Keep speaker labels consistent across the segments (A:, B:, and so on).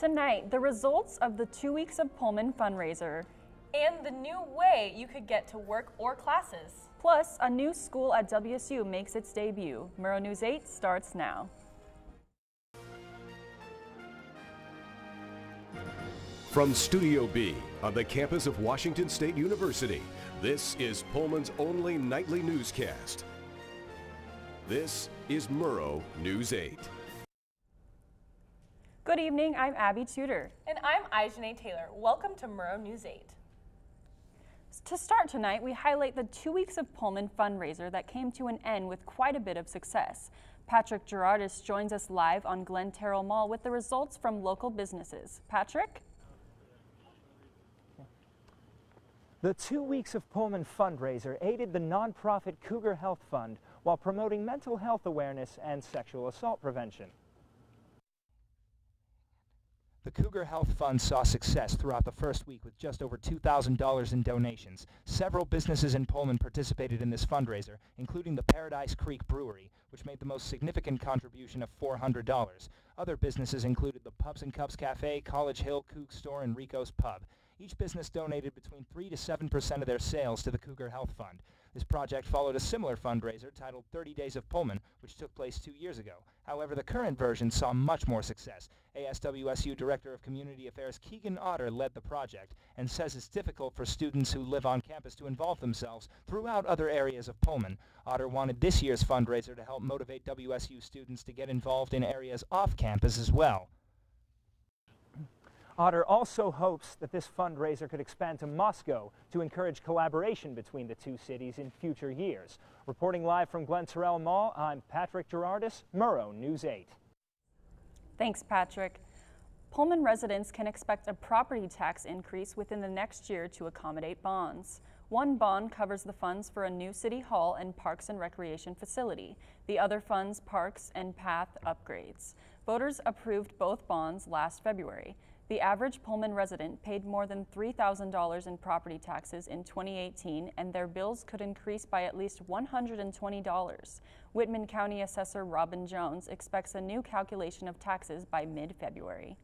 A: Tonight, the results of the two weeks of Pullman fundraiser.
B: And the new way you could get to work or classes.
A: Plus, a new school at WSU makes its debut. Murrow News 8 starts now.
C: From Studio B on the campus of Washington State University, this is Pullman's only nightly newscast. This is Murrow News 8.
A: Good evening, I'm Abby Tudor.
B: And I'm Aijane Taylor. Welcome to Murrow News 8.
A: To start tonight, we highlight the two weeks of Pullman fundraiser that came to an end with quite a bit of success. Patrick Gerardis joins us live on Glenn Terrell Mall with the results from local businesses. Patrick?
D: The two weeks of Pullman fundraiser aided the nonprofit Cougar Health Fund while promoting mental health awareness and sexual assault prevention. The Cougar Health Fund saw success throughout the first week with just over $2,000 in donations. Several businesses in Pullman participated in this fundraiser, including the Paradise Creek Brewery, which made the most significant contribution of $400. Other businesses included the Pubs and Cups Cafe, College Hill Kook Store, and Rico's Pub. Each business donated between 3 to 7% of their sales to the Cougar Health Fund. This project followed a similar fundraiser titled 30 Days of Pullman, which took place two years ago. However, the current version saw much more success. ASWSU Director of Community Affairs Keegan Otter led the project and says it's difficult for students who live on campus to involve themselves throughout other areas of Pullman. Otter wanted this year's fundraiser to help motivate WSU students to get involved in areas off campus as well. Otter also hopes that this fundraiser could expand to Moscow to encourage collaboration between the two cities in future years. Reporting live from Glenn Terrell Mall, I'm Patrick Gerardis, Murrow News 8.
A: Thanks, Patrick. Pullman residents can expect a property tax increase within the next year to accommodate bonds. One bond covers the funds for a new city hall and parks and recreation facility. The other funds parks and path upgrades. Voters approved both bonds last February. The average Pullman resident paid more than $3,000 in property taxes in 2018, and their bills could increase by at least $120. Whitman County Assessor Robin Jones expects a new calculation of taxes by mid-February.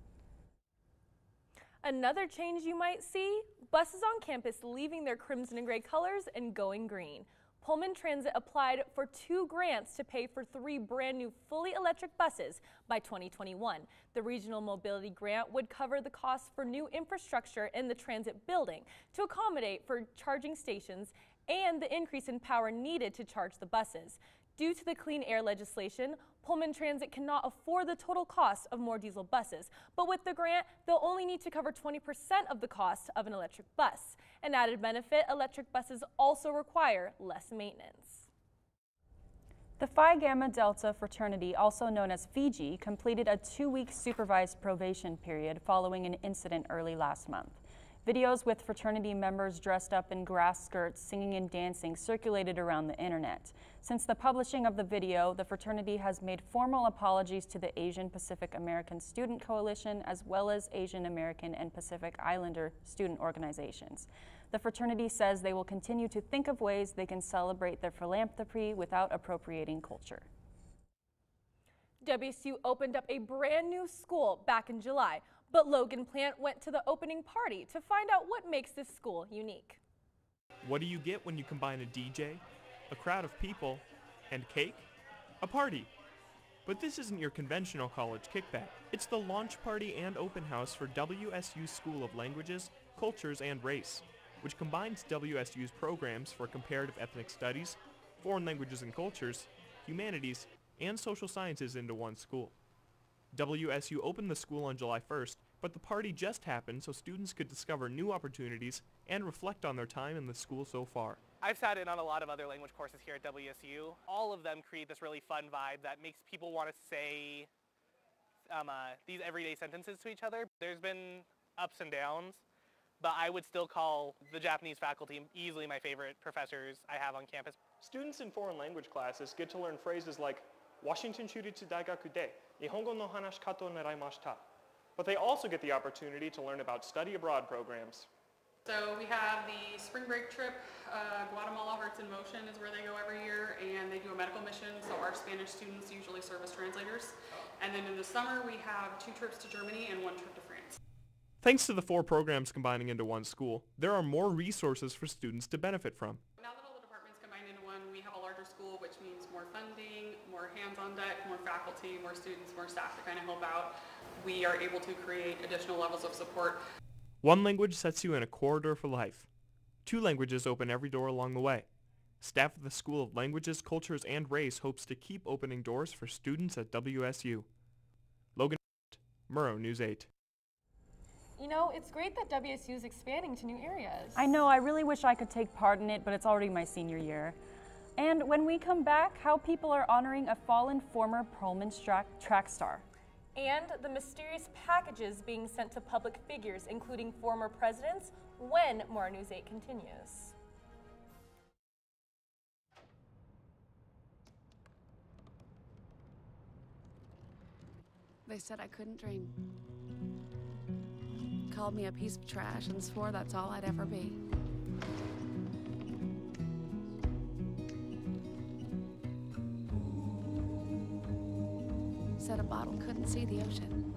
B: Another change you might see, buses on campus leaving their crimson and gray colors and going green. Pullman Transit applied for two grants to pay for three brand new fully electric buses by 2021. The Regional Mobility Grant would cover the costs for new infrastructure in the transit building to accommodate for charging stations and the increase in power needed to charge the buses. Due to the clean air legislation, Pullman Transit cannot afford the total cost of more diesel buses, but with the grant, they'll only need to cover 20% of the cost of an electric bus. An added benefit, electric buses also require less maintenance.
A: The Phi Gamma Delta fraternity, also known as Fiji, completed a two-week supervised probation period following an incident early last month. Videos with fraternity members dressed up in grass skirts, singing and dancing circulated around the internet. Since the publishing of the video, the fraternity has made formal apologies to the Asian Pacific American Student Coalition as well as Asian American and Pacific Islander student organizations. The fraternity says they will continue to think of ways they can celebrate their philanthropy without appropriating culture.
B: WSU opened up a brand new school back in July but Logan Plant went to the opening party to find out what makes this school unique.
E: What do you get when you combine a DJ, a crowd of people, and cake? A party. But this isn't your conventional college kickback. It's the launch party and open house for WSU School of Languages, Cultures, and Race, which combines WSU's programs for comparative ethnic studies, foreign languages and cultures, humanities, and social sciences into one school. WSU opened the school on July 1st, but the party just happened so students could discover new opportunities and reflect on their time in the school so far.
F: I've sat in on a lot of other language courses here at WSU. All of them create this really fun vibe that makes people want to say um, uh, these everyday sentences to each other. There's been ups and downs, but I would still call the Japanese faculty easily my favorite professors I have on campus.
E: Students in foreign language classes get to learn phrases like Washington Shuritsu Daigaku de Nihongo no hanashikata o naraimashita. But they also get the opportunity to learn about study abroad programs.
G: So we have the spring break trip, uh, Guatemala Hearts in Motion is where they go every year, and they do a medical mission, so our Spanish students usually serve as translators. And then in the summer, we have two trips to Germany and one trip to France.
E: Thanks to the four programs combining into one school, there are more resources for students to benefit from.
G: Now that all the departments combined into one, we have a larger school, which means more funding, more hands on deck, more faculty, more students, more staff to kind of help out. We are able to create additional levels of support.
E: One language sets you in a corridor for life. Two languages open every door along the way. Staff of the School of Languages, Cultures, and Race hopes to keep opening doors for students at WSU. Logan, Murrow News 8.
B: You know, it's great that WSU is expanding to new areas.
A: I know, I really wish I could take part in it, but it's already my senior year. And when we come back, how people are honoring a fallen former Pullman track, track star.
B: and the mysterious packages being sent to public figures, including former presidents, when Murrow News 8 continues.
H: They said I couldn't dream. Called me a piece of trash and swore that's all I'd ever be. Said a bottle couldn't see the ocean.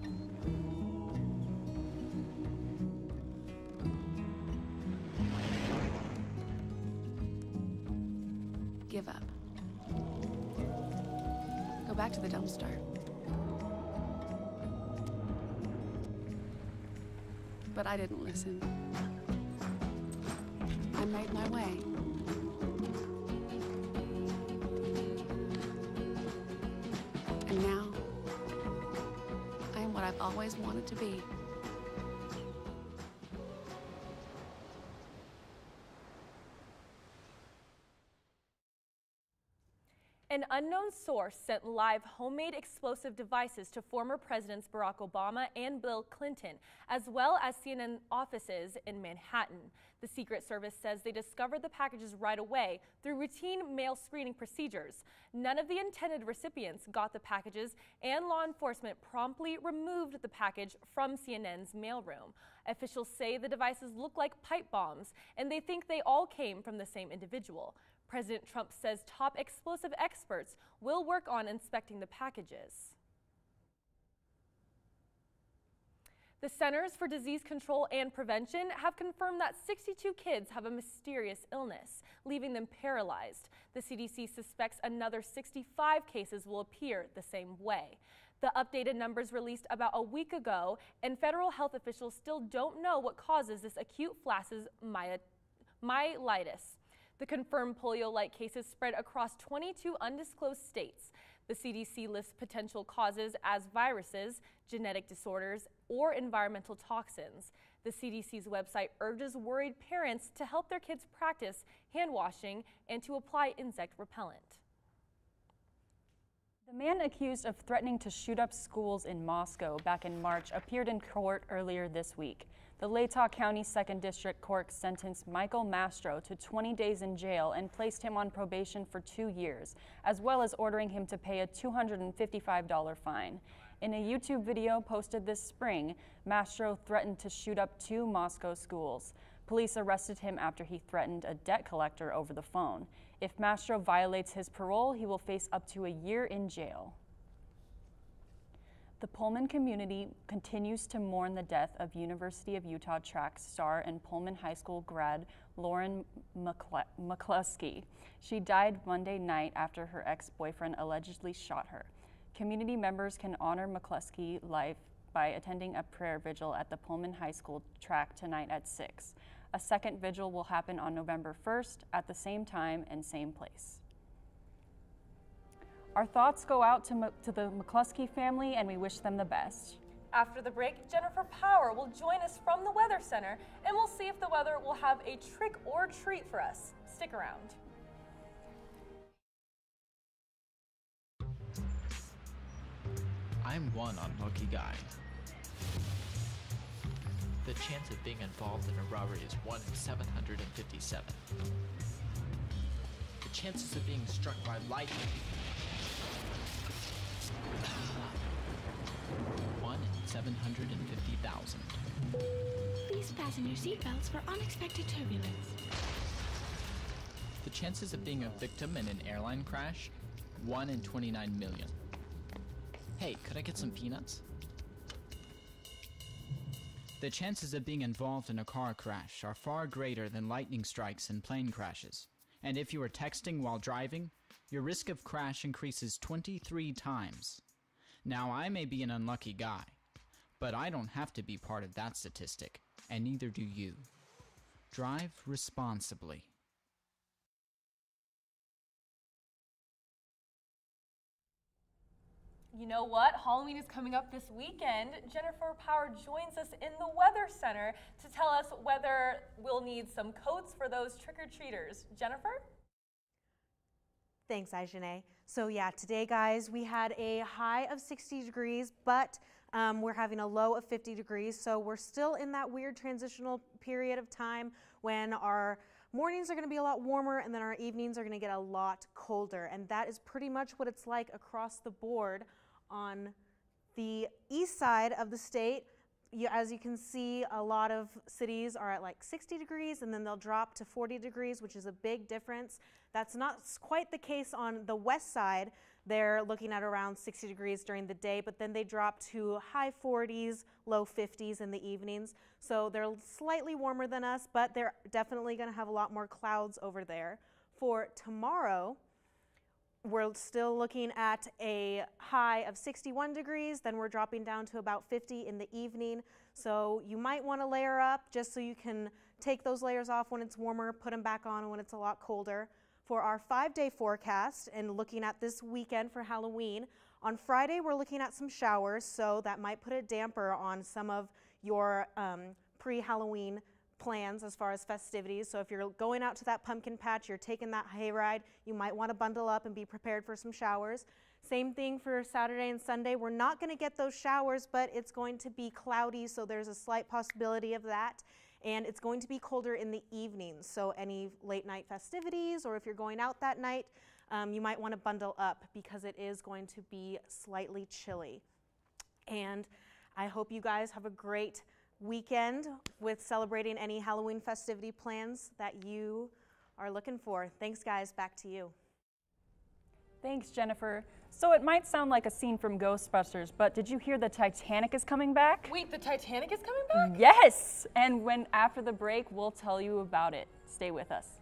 H: Give up. Go back to the dumpster. But I didn't listen. I made my way. And now, I am what I've always wanted to be.
B: An unknown source sent live homemade explosive devices to former Presidents Barack Obama and Bill Clinton, as well as CNN offices in Manhattan. The Secret Service says they discovered the packages right away through routine mail screening procedures. None of the intended recipients got the packages, and law enforcement promptly removed the package from CNN's mailroom. Officials say the devices look like pipe bombs, and they think they all came from the same individual. President Trump says top explosive experts will work on inspecting the packages. The Centers for Disease Control and Prevention have confirmed that 62 kids have a mysterious illness, leaving them paralyzed. The CDC suspects another 65 cases will appear the same way. The updated numbers released about a week ago, and federal health officials still don't know what causes this acute flaccid myelitis. The confirmed polio-like cases spread across 22 undisclosed states. The CDC lists potential causes as viruses, genetic disorders, or environmental toxins. The CDC's website urges worried parents to help their kids practice hand washing and to apply insect repellent.
A: The man accused of threatening to shoot up schools in Moscow back in March appeared in court earlier this week. The Latah County Second District Court sentenced Michael Mastro to 20 days in jail and placed him on probation for two years, as well as ordering him to pay a $255 fine. In a YouTube video posted this spring, Mastro threatened to shoot up two Moscow schools. Police arrested him after he threatened a debt collector over the phone. If Mastro violates his parole, he will face up to a year in jail. The Pullman community continues to mourn the death of University of Utah track star and Pullman High School grad Lauren McCle- McCluskey. She died Monday night after her ex-boyfriend allegedly shot her. Community members can honor McCluskey life by attending a prayer vigil at the Pullman High School track tonight at 6. A second vigil will happen on November 1st at the same time and same place. Our thoughts go out to, M- to the McCluskey family and we wish them the best.
B: After the break, Jennifer Power will join us from the Weather Center and we'll see if the weather will have a trick or treat for us. Stick around.
I: I'm one unlucky guy. The chance of being involved in a robbery is 1 in 757. The chances of being struck by lightning 1 in 750,000.
H: Please fasten your seatbelts for unexpected turbulence.
I: The chances of being a victim in an airline crash 1 in 29 million. Hey, could I get some peanuts? The chances of being involved in a car crash are far greater than lightning strikes and plane crashes. And if you are texting while driving, your risk of crash increases 23 times. Now, I may be an unlucky guy, but I don't have to be part of that statistic, and neither do you. Drive responsibly.
B: You know what? Halloween is coming up this weekend. Jennifer Power joins us in the Weather Center to tell us whether we'll need some coats for those trick or treaters. Jennifer?
J: Thanks, Ajane. So yeah, today, guys, we had a high of 60 degrees, but um, we're having a low of 50 degrees. So we're still in that weird transitional period of time when our mornings are going to be a lot warmer and then our evenings are going to get a lot colder. And that is pretty much what it's like across the board on the east side of the state. You, as you can see, a lot of cities are at like 60 degrees and then they'll drop to 40 degrees, which is a big difference. That's not quite the case on the west side. They're looking at around 60 degrees during the day, but then they drop to high 40s, low 50s in the evenings. So they're slightly warmer than us, but they're definitely going to have a lot more clouds over there. For tomorrow, we're still looking at a high of 61 degrees, then we're dropping down to about 50 in the evening. So you might want to layer up just so you can take those layers off when it's warmer, put them back on when it's a lot colder. For our five day forecast and looking at this weekend for Halloween, on Friday we're looking at some showers, so that might put a damper on some of your um, pre Halloween plans as far as festivities. So if you're going out to that pumpkin patch, you're taking that hayride, you might want to bundle up and be prepared for some showers. Same thing for Saturday and Sunday. We're not going to get those showers, but it's going to be cloudy, so there's a slight possibility of that. And it's going to be colder in the evenings. So any late night festivities or if you're going out that night, um, you might want to bundle up because it is going to be slightly chilly. And I hope you guys have a great weekend with celebrating any Halloween festivity plans that you are looking for. Thanks, guys. Back to you.
A: Thanks, Jennifer. So it might sound like a scene from Ghostbusters, but did you hear the Titanic is coming back?
B: Wait, the Titanic is coming back?
A: Yes! And when after the break, we'll tell you about it. Stay with us.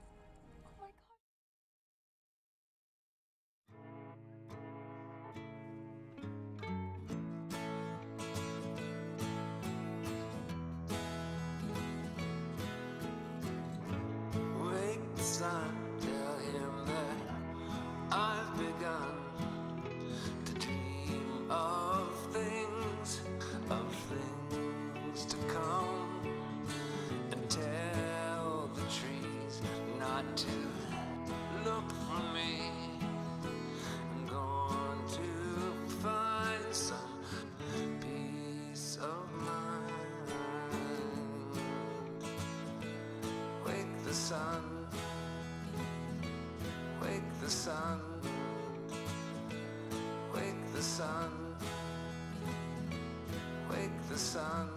K: Sun. Wake the sun.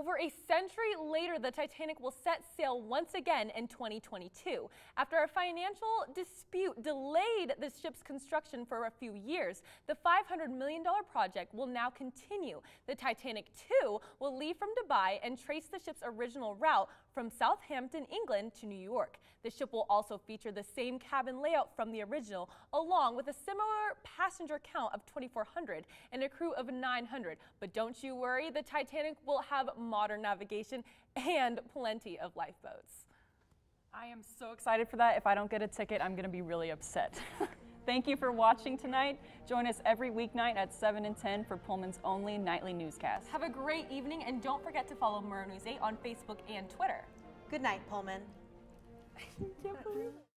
B: Over a century later, the Titanic will set sail once again in 2022. After a financial dispute delayed the ship's construction for a few years, the $500 million project will now continue. The Titanic 2 will leave from Dubai and trace the ship's original route from Southampton, England to New York. The ship will also feature the same cabin layout from the original, along with a similar passenger count of 2,400 and a crew of 900. But don't you worry, the Titanic will have modern navigation and plenty of lifeboats.
A: I am so excited for that. If I don't get a ticket, I'm going to be really upset. Thank you for watching tonight. Join us every weeknight at 7 and 10 for Pullman's only nightly newscast.
B: Have a great evening and don't forget to follow Murrow News 8 on Facebook and Twitter.
J: Good night, Pullman.
B: Can't believe it.